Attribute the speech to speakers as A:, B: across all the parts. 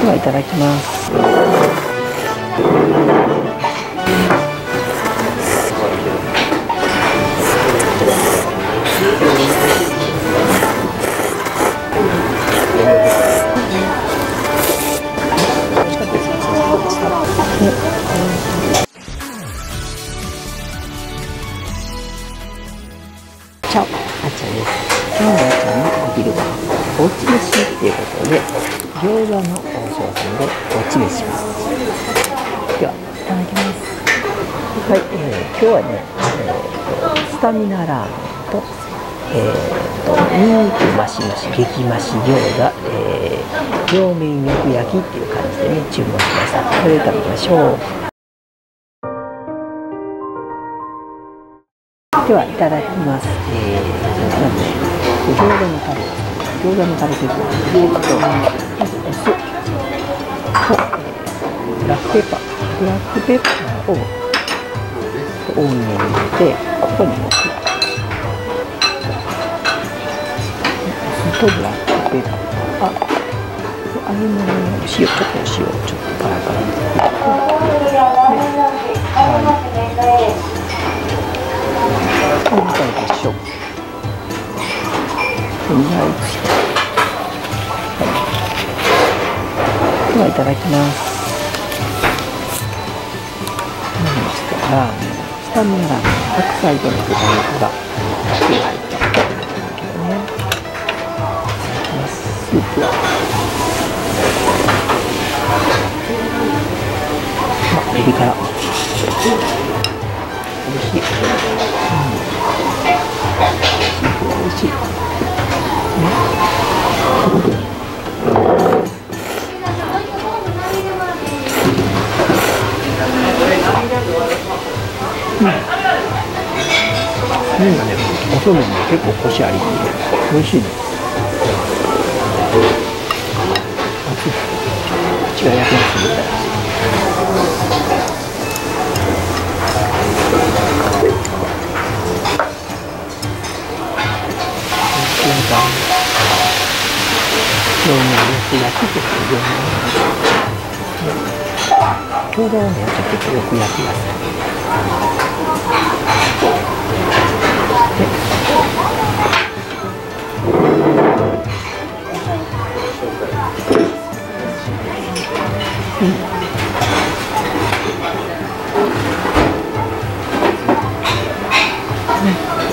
A: ではいただきます。はい、えー、今日はね、えーと、スタミナラーメンとえーと、ニンニクマシマシ激マシ餃子、えー、両面よく焼きっていう感じでね注文しました。それで食べましょう。ではいただきます。えー、まずね、餃子のタレ。餃子のタレというか、えー、と、まずお酢。と、えー、ブラックペッパー、ブラックペッパーを多めに入れて、ここにお酢。お酢とブラックペッパー。あ、揚げ物の塩、ちょっと塩、ちょっとパラパラと。はい。みたいでしょう。意外ではいただきます。何ですかラーメン、スタミナラーメン、白菜と豚肉が入ったね。スープは。あ、エビから。美味しい。うん美味しい。麺がね、おそうめんで結構コシあり美味しいね。熱い。口が焼けますみたい表面よく焼きですよね餃子をね。ちょっとよく焼きます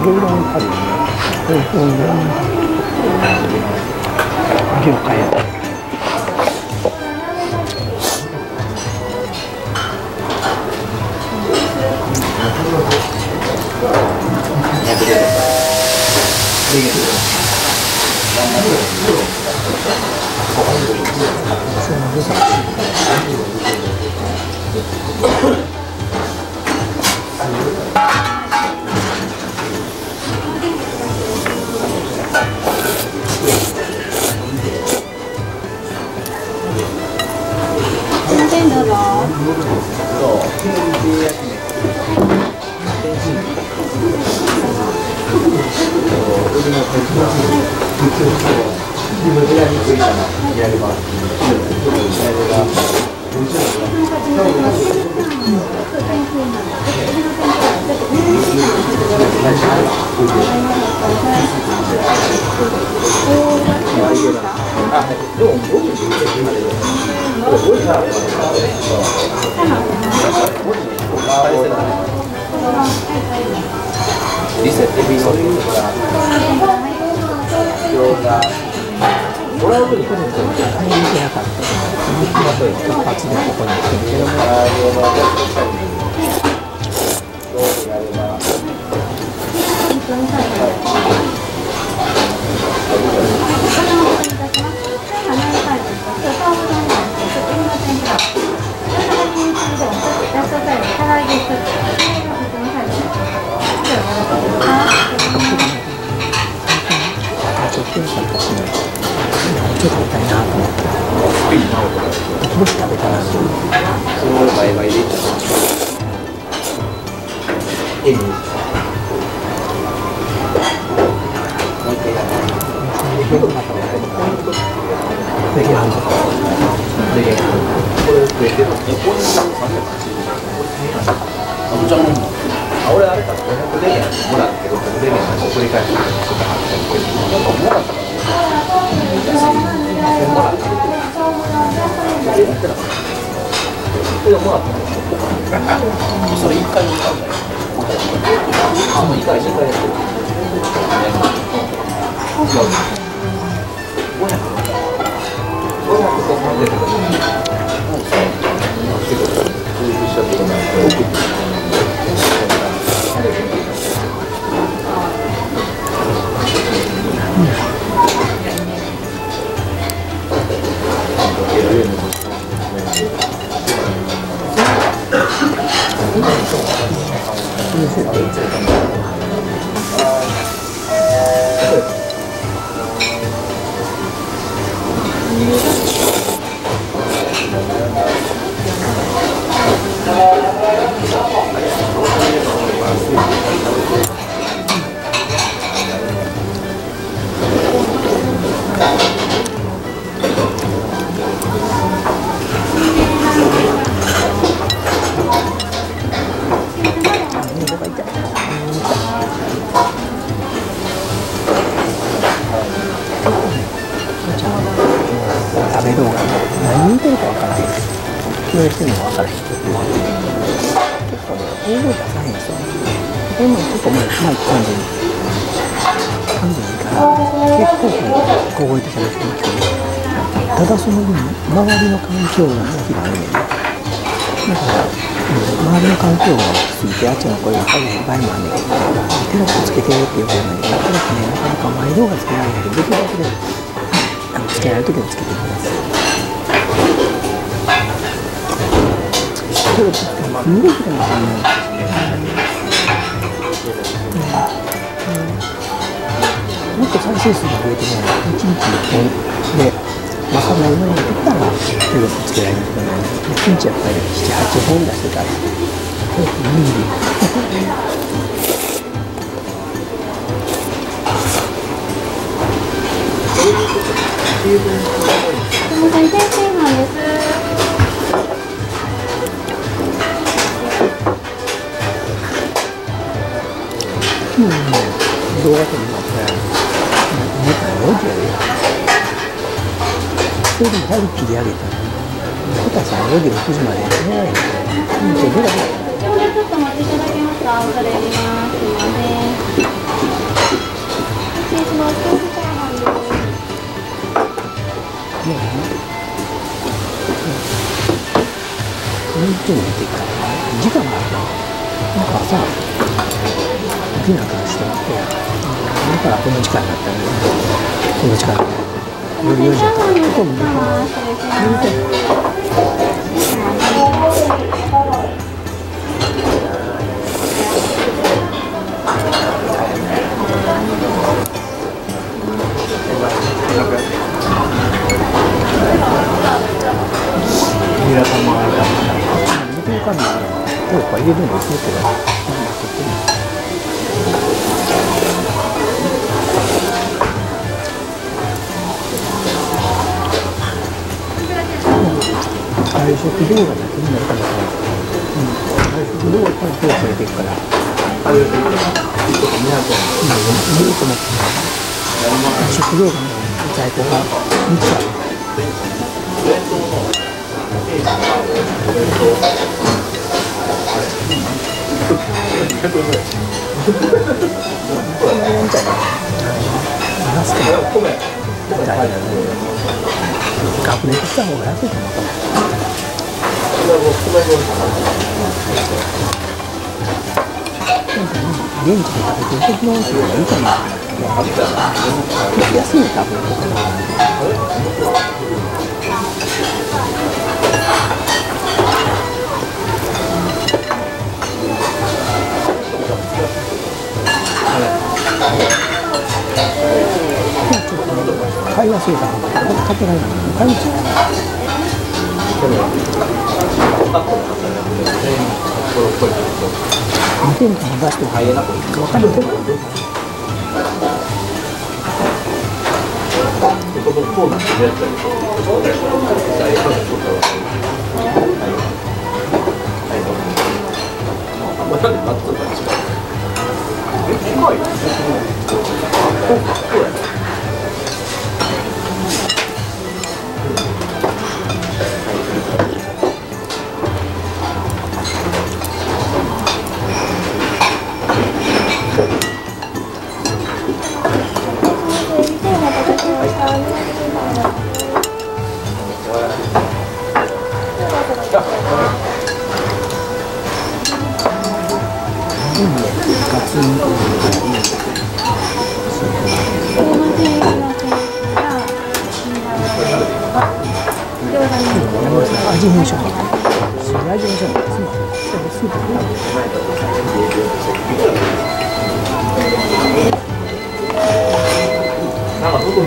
A: 了解。
B: すいこれ見てなかった。その日は一発でここに来てるけども。ち
C: それもらった。それ一回も使うんだよ。あ、もう一回、一回やってる。500。と300で。うん、そう。結構、そう
A: ただその分周りの環境が大きくあるねんだから、うん、周りの環境が大きすぎてあっちの声が入らない場合もあるんだけどテロップつけてるっていう方なんだけどテロップねなかなか毎度がつけられないけどできるだけであのつけられる時はつけてくださいテロップってすごいことなんねもっと再生数が増えてね、1日1本で、そん。なになってたら、テロップつけられるけどね、1日やっぱり7、8本出してたら、テロップ
B: そ
A: れでもだいぶ切り上げたね。小田さん4時、6時まで寝られへんから。うん、そうぐらい。
B: これちょっと待って。いただけますか。恐れ入ります。すいません。失礼します。豆腐チャーハンです。
A: ね。うん。ちょっと見て。いくからね。時間があるな。なんか朝、起きなあかん人がいて、だからこの時間になったらね、この時間。だったら、ここも寝てます。
B: 失礼します。
A: 寝て
C: 皆様が
A: 寝食動画だけになるかもしれない。うん、外食動画から手を触れていくから、
C: あれ1個200円
A: うん、見ると思って外食動画の在庫が3つある。これやりたいな。ナスケの
C: 米
A: みたいなね。学歴した方が安いかも現地で食べてる時の方がいいかな。安い多分。買い忘れたので、これ買ってないの、買いちゃう。無添加の出しても入れなくて、分かるよ。
C: こうなってるやつやけど大家族とかはまあなんで買ったのか違うえ近いそう
A: 途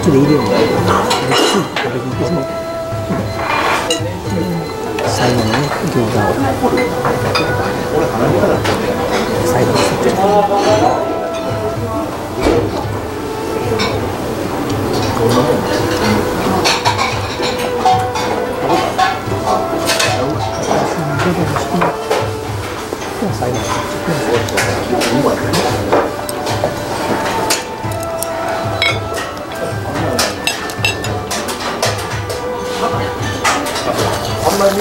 A: 中で入れるんだけど、スープ食べに行ってしまう。最後にね、餃子を最後にすって。で
C: 많이 나와요.
A: 한마디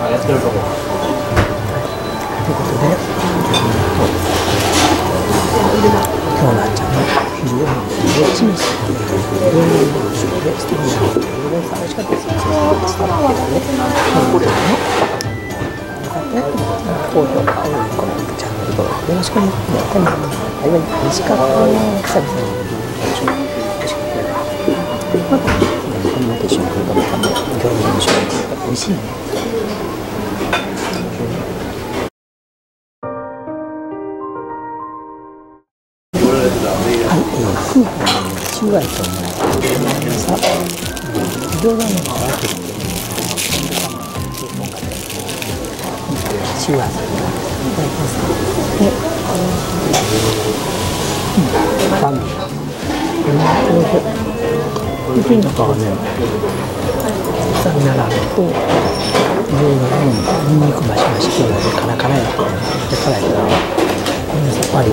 A: 아, 애들 보고 이거거든요? 겨우 나왔잖아 이거 치면서 이거 스티브 の仕事で素敵な料理で楽しかった。ですよそうですねこれのよかった。よって思った。ら高評価コメントチャンネル登録よろしくねやった。ねバイバイ短かった。ね久々によろしくねよろしくねまた。ね子供と一緒に来るかもわかんない業務の仕事美味しいねはい、えー、クーポンの中外とのさ、パン。うん、これで、ピンとかはね、さならと、餃子のニンニクマシマシっていうので、カラカラやって、で、辛いから、さっぱり。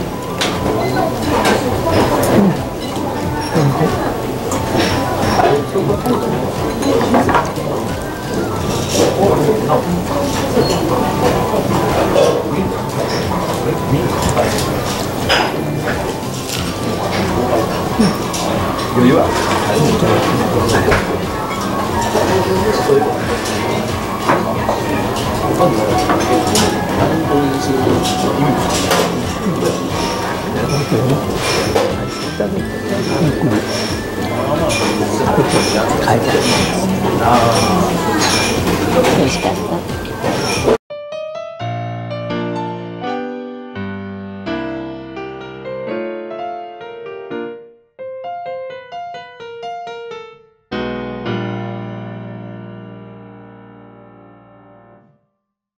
C: 余裕は。
A: 書いてあります。
D: 美味しかった